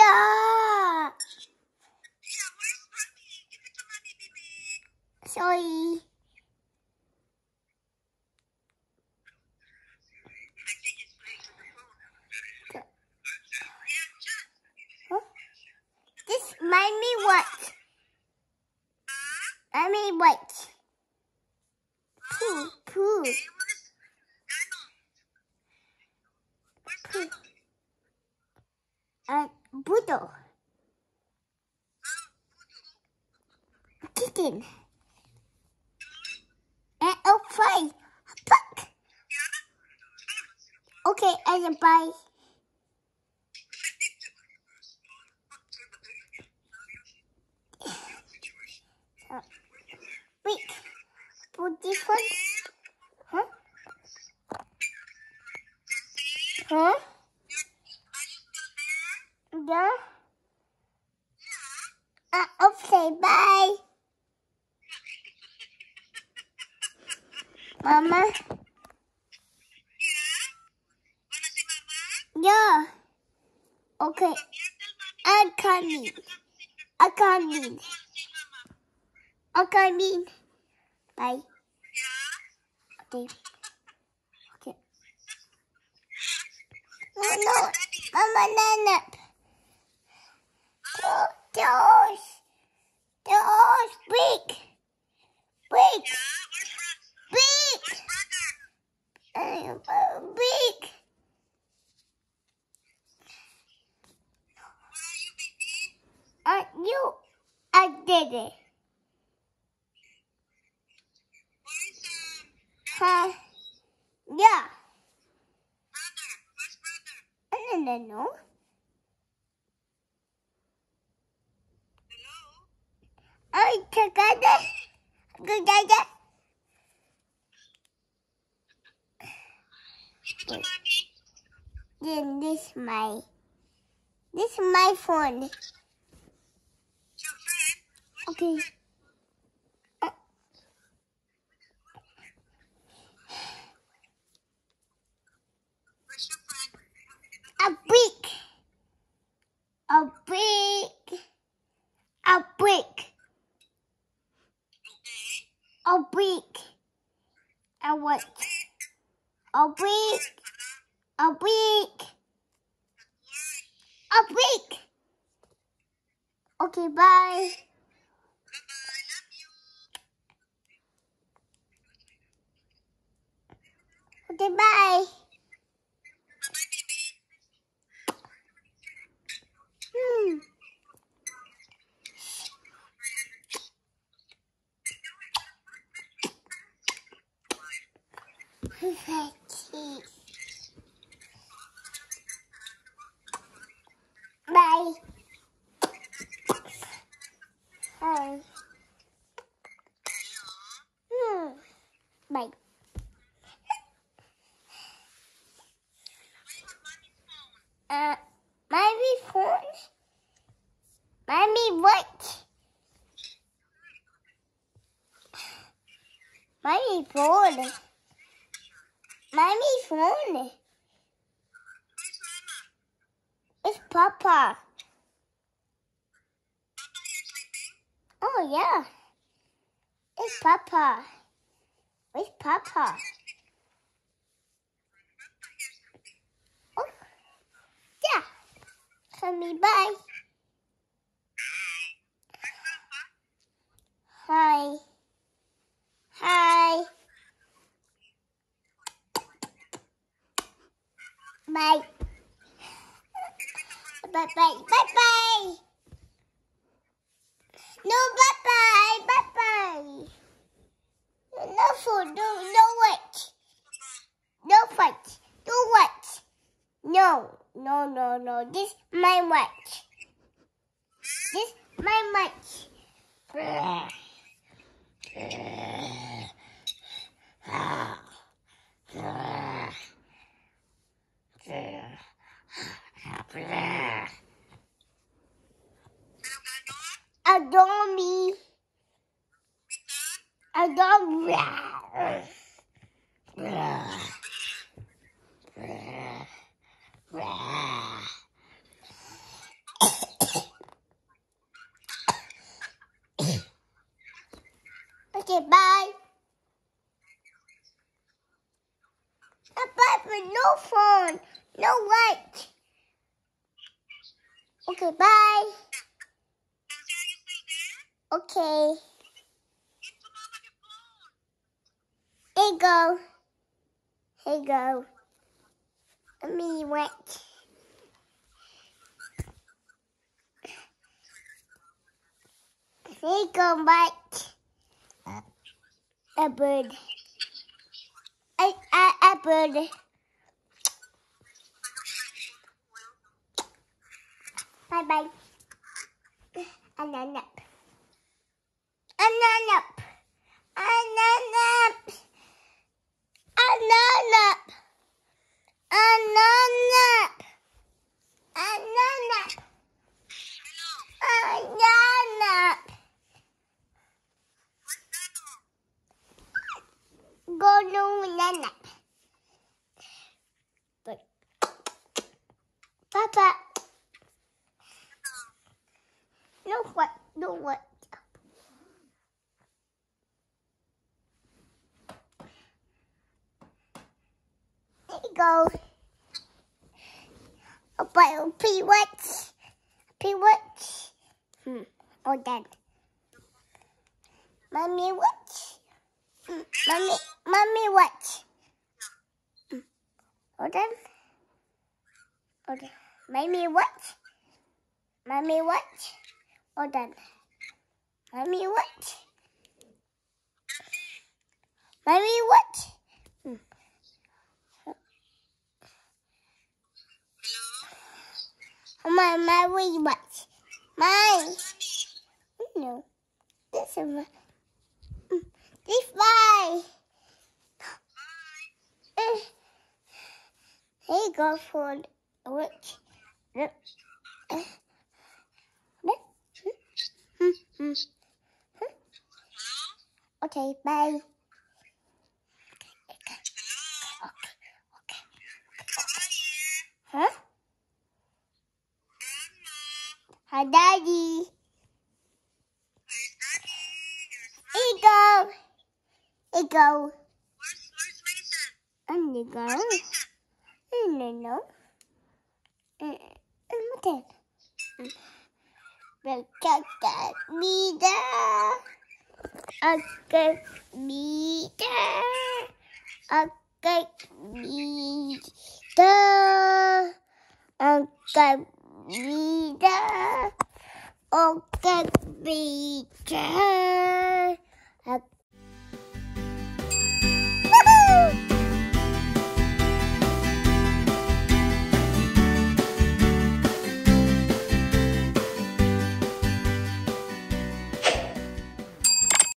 Yeah, just. Huh? This remind me what? I mean what? Poo, poo. Hey, uh, where's Uh, Budo. Kitten. And oh, fly. Puck. Okay, and bye. Uh, wait. Put this one. Huh? Huh? Are you still there? Yeah. Uh, okay, bye. Mama. Yeah? Okay. Coming. Go and see mama. I'm coming. Bye. Yeah? Okay. Okay. No, no. Mama, Nana. Doors. Doors. Big. Big. Yeah? Where's brother? Big. Big. Are you, baby? Uh, you. I did it. Huh? Yeah. brother? Brother? I don't know. Hello? I together. Together. Mommy. Then this my. This my phone. It's your friend. Where's Okay. Uh, Where's your friend? a brick. A brick. A brick. A brick. A what? A brick. A. Why? A brick. Okay, bye. Okay, bye. Bye. Bye. Hmm. Bye. Uh, mommy phone? Mommy what? Mommy phone. Mommy phone. Where's Mama? It's Papa. Papa? Oh yeah. It's Papa. It's Papa. Oh. Yeah. Me bye. Hi. Hi. Bye. Bye bye. Bye bye. No bye bye. Bye bye. No food. No no what? No fight. No what? No. No no no. This my watch. This my watch. Adore me. Adore me. Okay, bye. For no phone, no light. Okay, bye. Okay, here go. Here go. Let me wet. Here go, Mike. A bird. A, a, a bird. Bye bye. And a nap. And a nap. And that on? Go to the nap. But, Papa. No what? There you go. A bottle? Pee? Hmm. Oh, dad. Mommy what? Hmm. Mommy, mommy what? Hmm. Hold on. Hold on. Mommy what? Mommy what? Hold on. Mommy what? Mommy what? Hello? My, mommy what? My, no. This is my, this you go for which? Look. Look. Hmm. Hmm. Okay, bye. Huh? Hi, Daddy. Where's Daddy? Here you go. Here you go. Where's, where's Mason? And you go. Where's Mason? No, no. Mm, Look at it. Look at me there. Me there. Okay, me there. Okay, me there. Okay,